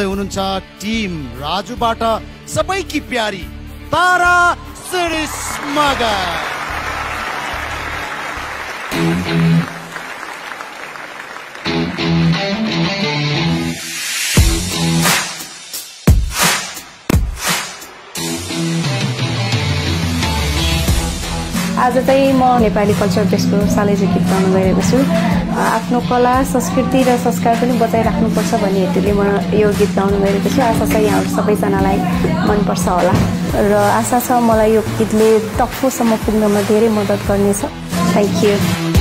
हुनुहुन्छ टिम राजुबाट सबैकी प्यारी तारा मगर। आज चाहिँ म नेपाली कल्चर फेस्टको सालेजी गीत गाउन गइरहेको छु। आफ्नो कला संस्कृति र संस्कार पनि बचाइराख्नुपर्छ भन्ने हेतुले म यो गीत गाउन गइरहेको छु। आशा छ यहाँहरू सबैजनालाई मनपर्छ होला। र आशा छ मलाई यो गीतले टक्कोसम्म पुग्नमा धेरै मद्दत गर्नेछ। थ्याङ्क यू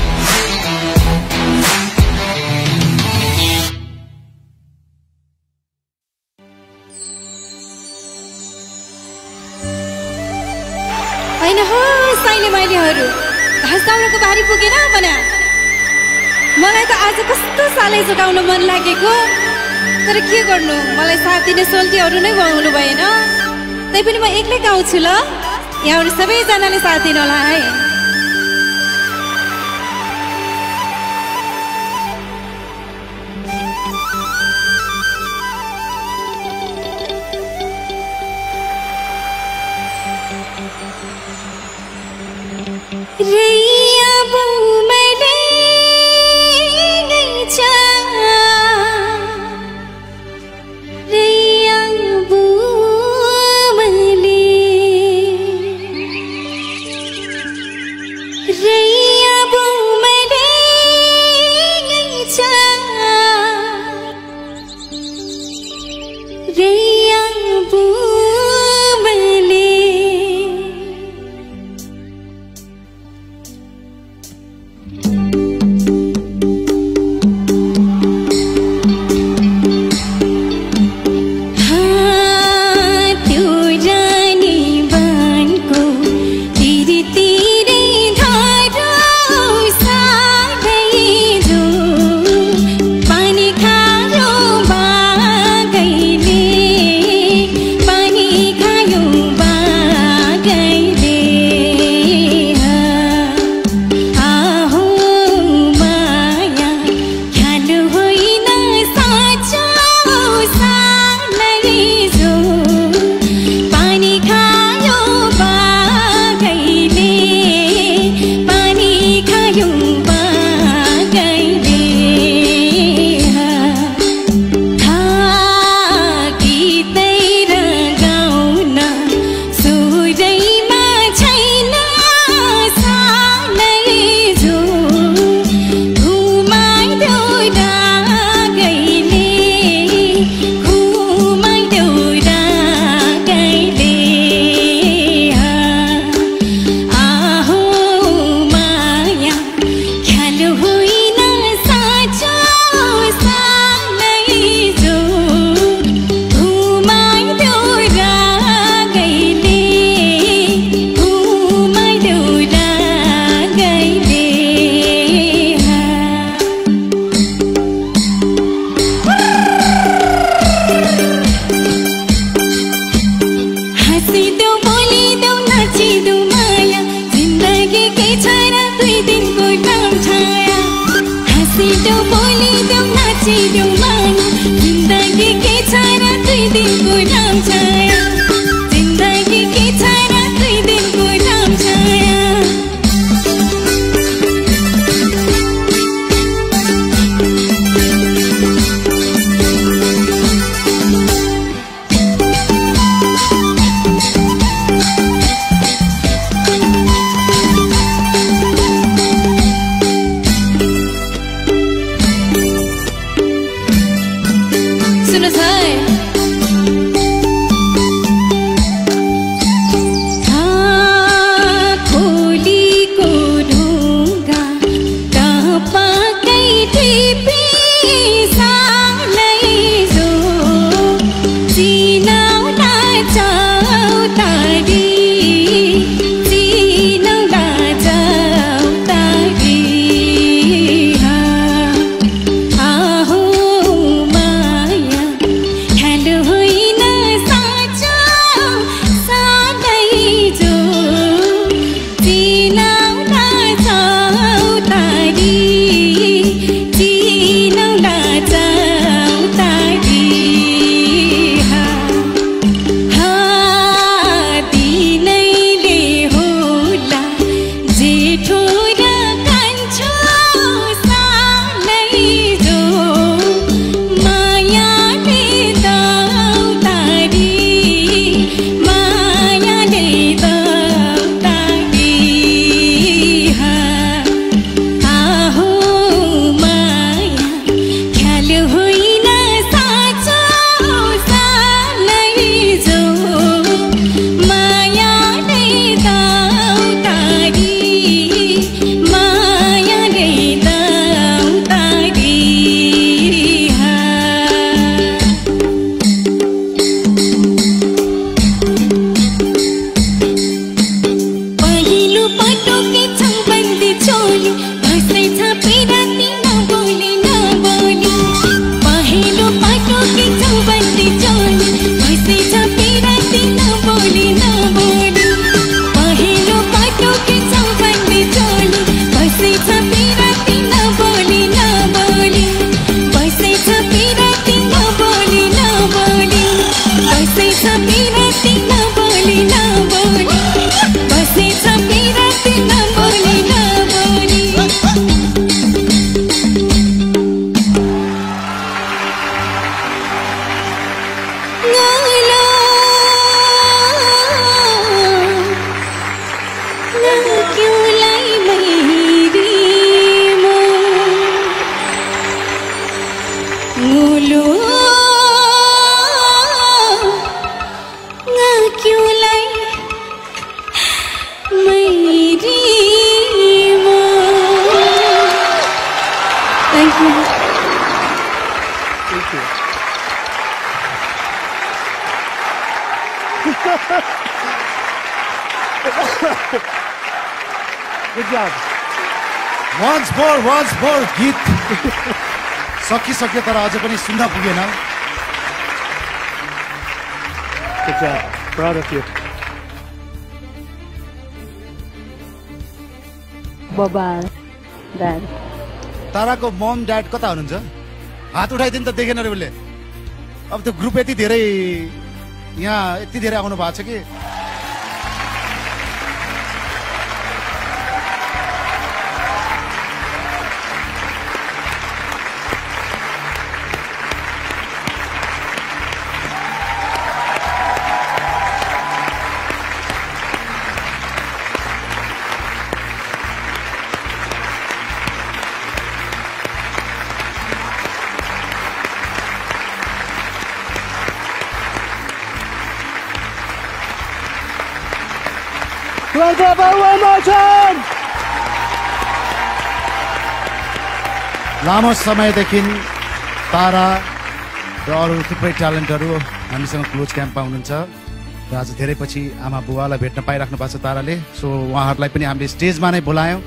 मलाई त आज कस्तो सालै जोगाउन मन लागेको? तर के गर्नु? मलाई साथ दिने सोल्टीहरू नै पाउनु भएन। तै पनि म एक्लै गाउँछु ल। यहाँहरू सबैजनाले साथ दिनु होला है। 这样不。हाँसिदेऊ बोलिदेऊ माया। जिन्दगी दुई दिनको काम छाया। माया। जिन्दगी Good job. Once more once more गीत सकिसक्यो तर अझै पनि सुन्न पुगेन Good job. Proud of you. बाबा ड्याड ताराको मम ड्याड कता हुनुहुन्छ हात उठाइदिनु त देखेन रे उसले अब त्यो ग्रुप यति धेरै यहाँ यति धेरै आउनु भएको छ कि Well done, one more time. लामो समयदेखि तारा र अरू थुप्रै ट्यालेन्टहरू हामीसँग क्लोज क्याम्पमा हुनुहुन्छ। र आज धेरै पछि आमा बुवालाई भेट्न पाइराख्नु भएको छ ताराले। सो उहाँहरूलाई पनि हामीले स्टेजमा नै बोलायौँ।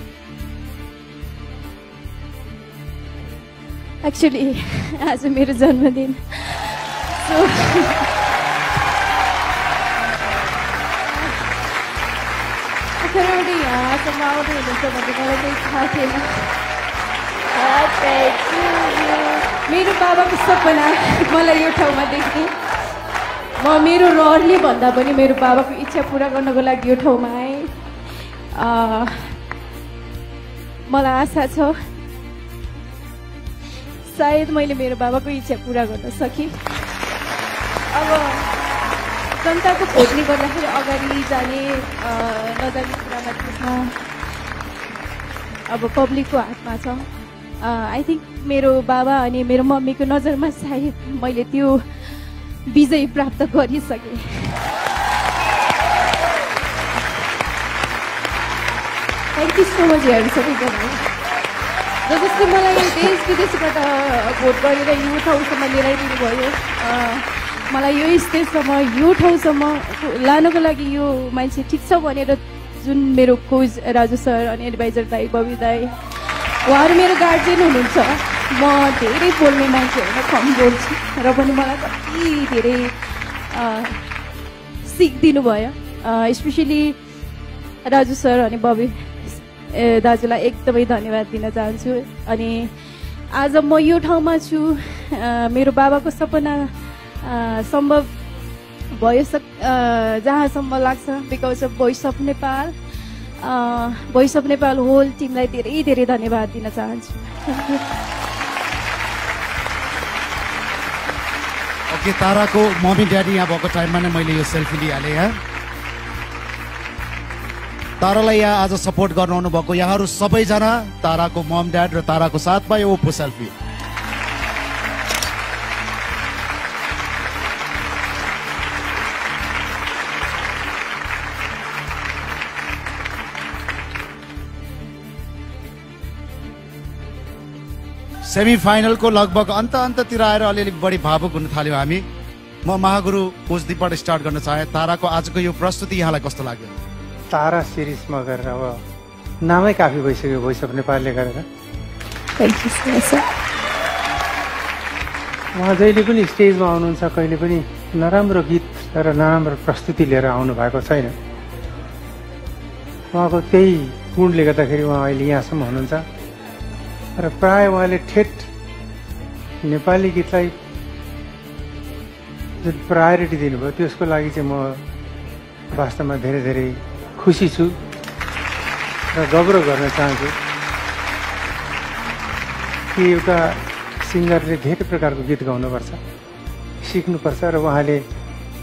एक्चुली आज मेरो जन्मदिन। सो आखिरबाट यहाँसम्म आउँदै हुनुहुन्छ भन्ने मलाई केही थाहा थिएन Thank you. मेरो बाबाको सपना मलाई यो ठाउँमा देख्ने म मेरो रहरले भन्दा पनि मेरो बाबाको इच्छा पुरा गर्नको लागि यो ठाउँमा आएँ मलाई आशा छ सायद मैले मेरो बाबाको इच्छा पुरा गर्न सकेँ अब जनताको भोटले गर्दाखेरि अगाडि जाने नजाने अब पब्लिकको हातमा छ। आई थिङ्क मेरो बाबा अनि मेरो मम्मीको नजरमा सायद मैले त्यो विजय प्राप्त गरिसकेँ। थ्याङ्क यू सो मच हेर्नु सबैजना। र जस्तै मलाई देश विदेशबाट भोट गरेर यो ठाउँसम्म लिएर भयो मलाई यो स्टेजसम्म यो ठाउँसम्म लानको लागि यो मान्छे ठिक छ भनेर जुन मेरो कोच राजु सर अनि एडभाइजर दाई बबी दाई उहाँहरू मेरो गार्जियन हुनुहुन्छ। म धेरै बोल्ने मान्छे कम बोल्छु। र पनि मलाई कति धेरै सिक दिनुभयो। स्पेसली राजु सर अनि बबी दाजुलाई एकदमै धन्यवाद दिन चाहन्छु। अनि आज म यो ठाउँमा छु। मेरो बाबाको सपना सम्भव भयो सक अ, जहाँसम्म लाग्छ because of voice of Nepal voice of Nepal whole टिमलाई धेरै धेरै धन्यवाद दिन चाहन्छु। ओके ताराको मम्मी ड्याडी यहाँ भएको टाइममा नै मैले यो सेल्फी लिइहालेँ यहाँ तारालाई यहाँ आज सपोर्ट गर्न भएको यहाँहरू सबैजना ताराको मम ड्याड र ताराको साथमा यो ओप्पो सेल्फी सेमी फाइनलको लगभग अन्त अन्ततिर आएर अलिअलि बढी भावुक हुन थाल्यौँ हामी। म महागुरु कोचदीपबाट स्टार्ट गर्न चाहे ताराको आजको यो प्रस्तुति यहाँलाई कस्तो लाग्यो? तारा सिरिजमा गरेर अब नामै काफी भइसक्यो भोइस अफ नेपालले गरेर। उहाँ जहिले पनि स्टेजमा आउनुहुन्छ कहिले पनि नराम्रो गीत र नराम्रो प्रस्तुति लिएर आउनु भएको छैन। उहाँको त्यही गुणले गर्दाखेरि उहाँ अहिले यहाँसम्म हुनुहुन्छ। र प्राय उहाँले ठेट नेपाली गीतलाई जुन प्रायोरिटी दिनुभयो त्यसको लागि चाहिँ म वास्तवमा धेरै धेरै खुसी छु र गौरव गर्न चाहन्छु कि एउटा सिङ्गरले धेरै प्रकारको गीत गाउनुपर्छ सिक्नुपर्छ र उहाँले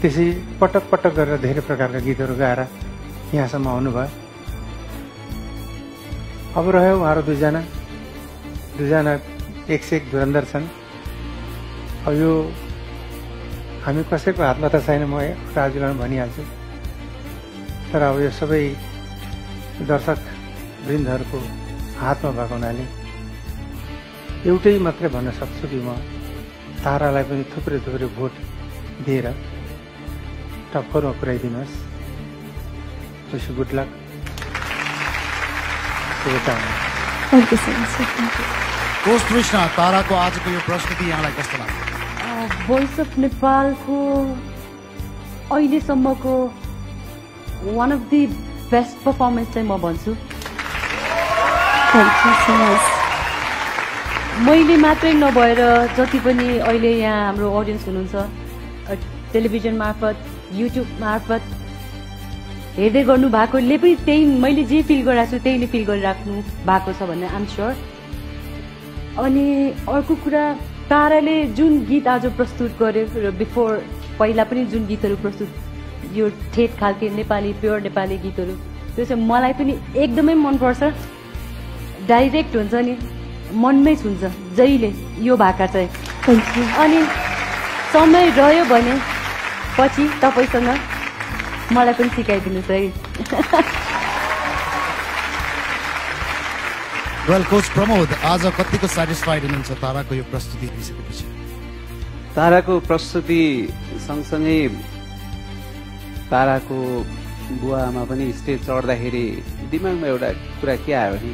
त्यसै पटक पटक गरेर धेरै प्रकारका गीतहरू गाएर यहाँसम्म आउनुभयो। अब रह्यो उहाँहरू दुईजना। दुईजना एक से एक धुरन्धर छन्। अब यो हामी कसैको हातमा त छैन म राजुलाई पनि भनिहाल्छु। तर अब यो सबै दर्शक वृन्दहरूको हातमा भएको हुनाले एउटै मात्रै भन्न सक्छु कि म तारालाई पनि थुप्रै थुप्रै भोट दिएर टप फोरमा पुऱ्याइदिनुहोस्। विश गुड लक शुभकामना। सर कोच कृष्ण ताराको आजको यो प्रस्तुति यहाँलाई कस्तो लाग्यो भोइस अफ नेपालको अहिलेसम्मको one of the best performance चाहिँ म भन्छु। थ्याङ्क यू सो मच मैले मात्रै नभएर जति पनि अहिले यहाँ हाम्रो अडियन्स हुनुहुन्छ टेलिभिजन मार्फत युट्युब मार्फत हेर्दै गर्नु भएकोले पनि त्यही मैले जे फिल गरिरहेको छु त्यही नै फिल गरिराख्नु भएको छ भन्ने आम स्योर अनि अर्को कुरा ताराले जुन गीत आज प्रस्तुत गर्यो र बिफोर पहिला पनि जुन गीतहरू प्रस्तुत यो ठेट खालके नेपाली प्योर नेपाली गीतहरू त्यो चाहिँ मलाई पनि एकदमै मनपर्छ। डाइरेक्ट हुन्छ नि मनमै छुन्छ जहिले यो भाका चाहिँ। अनि समय रह्यो भने पछि तपाईँसँग मलाई पनि सिकाइदिनुहोस् है। वेल कोच प्रमोद आज कतिको सेटिस्फाइड हुनुहुन्छ ताराको यो प्रस्तुति हेरिसकेपछि ताराको प्रस्तुति सँगसँगै ताराको बुवामा पनि स्टेज चढ्दाखेरि दिमागमा एउटा कुरा के आयो भने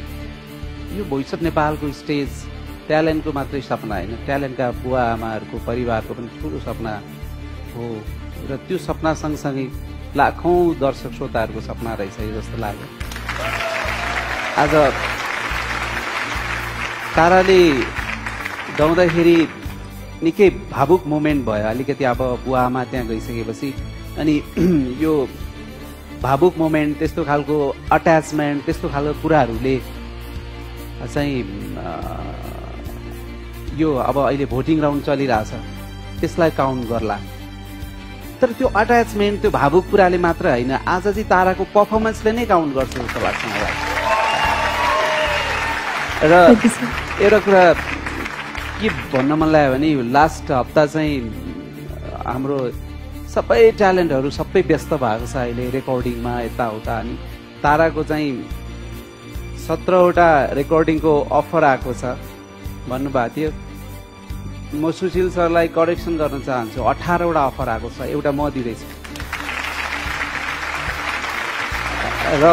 यो भोइस अफ नेपालको स्टेज ट्यालेन्टको मात्रै सपना होइन। ट्यालेन्टका बुवा आमाहरूको परिवारको पनि ठुलो सपना हो। र त्यो सपना सँगसँगै लाखौँ दर्शक श्रोताहरूको सपना रहेछ यो जस्तो लाग्यो। आज ताराले गाउँदाखेरि निकै भावुक मोमेन्ट भयो। अलिकति अब बुवा आमा त्यहाँ गइसकेपछि अनि यो भावुक मोमेन्ट त्यस्तो खालको अट्याचमेन्ट त्यस्तो खालको कुराहरूले चाहिँ यो अब अहिले भोटिङ राउन्ड चलिरहेछ। त्यसलाई काउन्ट गर्ला। तर त्यो अट्याचमेन्ट त्यो भावुक कुराले मात्र होइन। आज चाहिँ ताराको पर्फर्मेन्सले नै काउन्ट गर्छ जस्तो लाग्छ मलाई। र एउटा कुरा के भन्न मन लाग्यो भने लास्ट हप्ता चाहिँ हाम्रो सबै ट्यालेन्टहरू सबै व्यस्त भएको छ अहिले रेकर्डिङमा यताउता। अनि ताराको चाहिँ सत्रवटा रेकर्डिङको अफर आएको छ। भन्नुभएको थियो। म सुशील सरलाई करेक्सन गर्न चाहन्छु। अठारवटा अफर आएको छ एउटा म दिँदैछु। र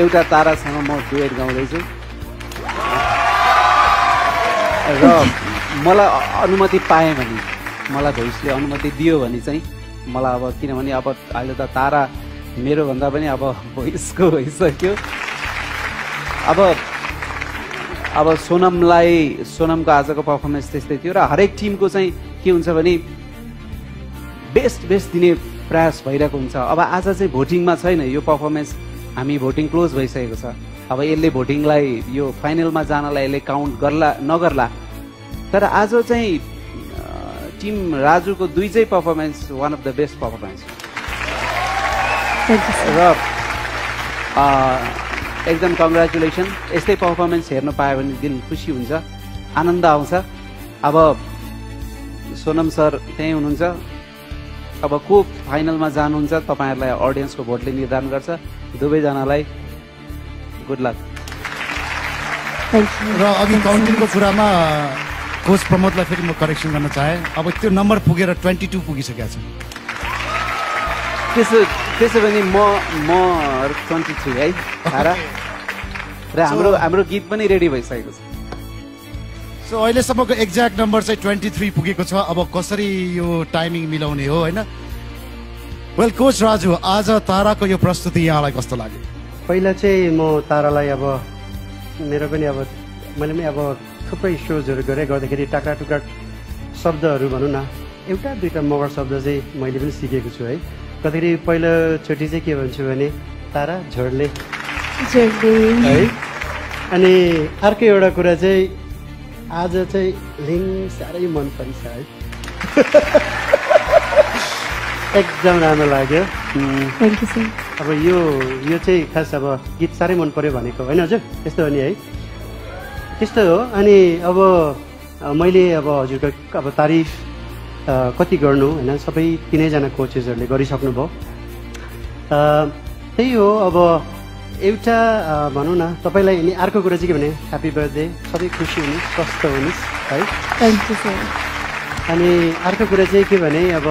एउटा तारासँग म डुएट गाउँदैछु। र मलाई अनुमति पाएँ भने मलाई भोइसले अनुमति दियो भने चाहिँ मलाई अब किनभने अब अहिले त तारा मेरो भन्दा पनि अब भोइसको भइसक्यो। अब अब सोनमलाई सोनमको आजको पर्फर्मेन्स त्यस्तै थियो र हरेक टिमको चाहिँ के हुन्छ भने बेस्ट बेस्ट दिने प्रयास भइरहेको हुन्छ। अब आज चाहिँ भोटिङमा छैन यो पर्फर्मेन्स हामी भोटिङ क्लोज भइसकेको छ। अब यसले भोटिङलाई यो फाइनलमा जानलाई यसले काउन्ट गर्ला नगर्ला। तर आज चाहिँ टिम राजुको दुई चाहिँ performance one of the best performance र एकदम कङ्ग्रेचुलेसन यस्तै पर्फर्मेन्स हेर्न पायो भने दिल खुसी हुन्छ आनन्द आउँछ। अब सोनम सर त्यहीँ हुनुहुन्छ। अब को फाइनलमा जानुहुन्छ तपाईँहरूलाई अडियन्सको भोटले निर्धारण गर्छ। दुवैजनालाई गुड लक र अघि काउन्टिङको कुरामा कोच प्रमोदलाई फेरि म करेक्सन गर्न चाहेँ। अब त्यो नम्बर पुगेर ट्वेन्टी टू पुगिसकेको छ त्यसो त्यसो भने म म ट्वेन्टी थ्री है तारा र हाम्रो हाम्रो गीत पनि रेडी भइसकेको छ। सो अहिलेसम्मको एक्ज्याक्ट नम्बर चाहिँ ट्वेन्टी थ्री पुगेको छ। अब कसरी यो टाइमिङ मिलाउने हो होइन? वेल कोच राजु आज ताराको यो प्रस्तुति यहाँलाई कस्तो लाग्यो? पहिला चाहिँ म तारालाई अब मेरो पनि अब मैले पनि अब थुप्रै सोजहरू गरेँ। गर्दाखेरि टाक्रा टुक्रा शब्दहरू भनौँ न एउटा दुइटा मगर शब्द चाहिँ मैले पनि सिकेको छु है। गर्दाखेरि पहिलोचोटि चाहिँ के भन्छु भने तारा झोडले है? अनि अर्को एउटा कुरा चाहिँ आज चाहिँ लिङ साह्रै मन परिछ है। एकदम राम्रो लाग्यो। अब यो यो चाहिँ खास अब गीत साह्रै मन पर्यो भनेको होइन हजुर? त्यस्तो हो नि है। त्यस्तो हो। अनि अब मैले अब हजुरको अब तारिफ कति गर्नु होइन? सबै तिनैजना कोचेसहरूले गरिसक्नुभयो। त्यही हो अब एउटा भनौँ न तपाईँलाई अनि अर्को कुरा चाहिँ के भने ह्याप्पी बर्थडे सबै खुसी हुनुहोस् स्वस्थ हुनुहोस् है? थ्याङ्क यू सर अनि अर्को कुरा चाहिँ के भने अब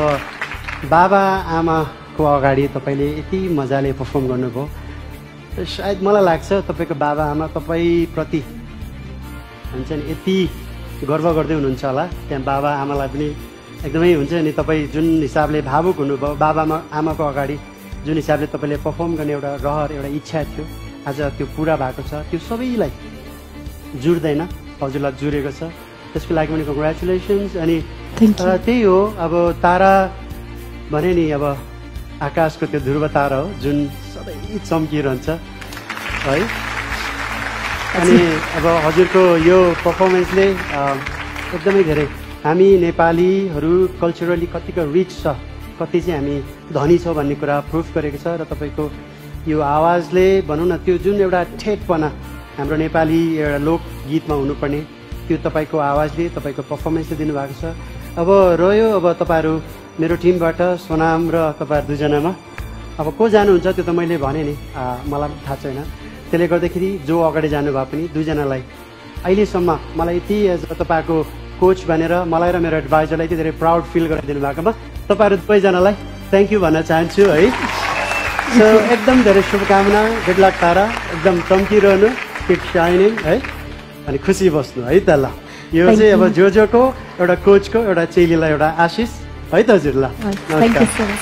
बाबा आमाको अगाडि तपाईँले यति मजाले पर्फर्म गर्नुभयो। सायद मलाई लाग्छ तपाईँको बाबा आमा तपाईँप्रति हुन्छ नि यति गर्व गर्दै हुनुहुन्छ होला। त्यहाँ बाबा आमालाई पनि एकदमै हुन्छ नि तपाईँ जुन हिसाबले भावुक हुनुभयो बाबामा आमाको अगाडि जुन हिसाबले तपाईँले पर्फर्म गर्ने एउटा रहर एउटा इच्छा थियो आज त्यो पुरा भएको छ त्यो सबैलाई जुड्दैन हजुरलाई जुरेको छ। त्यसको लागि पनि कङ्ग्रेचुलेसन्स अनि त्यही हो अब तारा भने नि अब आकाशको त्यो ध्रुव तारा हो जुन सधैँ चम्किरहन्छ है। अनि अब हजुरको यो पर्फर्मेन्सले एकदमै धेरै हामी नेपालीहरू कल्चरली कतिको रिच छ कति चाहिँ हामी धनी छौँ भन्ने कुरा प्रुफ गरेको छ र तपाईँको यो आवाजले भनौँ न त्यो जुन एउटा ठेटपना हाम्रो नेपाली एउटा लोकगीतमा हुनुपर्ने त्यो तपाईँको आवाजले तपाईँको पर्फर्मेन्सले दिनुभएको छ। अब रह्यो अब तपाईँहरू मेरो टिमबाट सोनाम र तपाईँहरू दुईजनामा। अब को जानुहुन्छ त्यो त मैले भने नि। मलाई थाहा छैन। त्यसले गर्दाखेरि जो अगाडि जानुभयो पनि दुईजनालाई। अहिलेसम्म मलाई यति तपाईँको कोच भनेर मलाई र मेरो एडभाइजरलाई यति धेरै प्राउड फिल गराइदिनु भएकोमा तपाईँहरू दुवैजनालाई थ्याङ्क यू भन्न चाहन्छु है। सो एकदम धेरै शुभकामना गुड लक तारा। एकदम चम्किरहनु किप साइनिङ है। अनि खुसी बस्नु है त ल। यो चाहिँ अब. जो जोको एउटा कोचको एउटा चेलीलाई एउटा आशिष। है त हजुर ल थ्याङ्क यू नमस्कार सो मच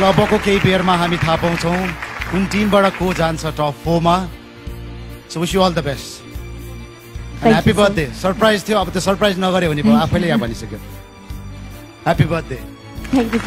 ल अबको केही बेरमा हामी थाहा पाउँछौँ कुन टिमबाट को जान्छ टप फोरमा। So wish you all the best happy. Birthday surprise थियो अब त्यो सरप्राइज नगर्यो भने भयो आफैले यहाँ भनिसक्यो। Happy birthday thank you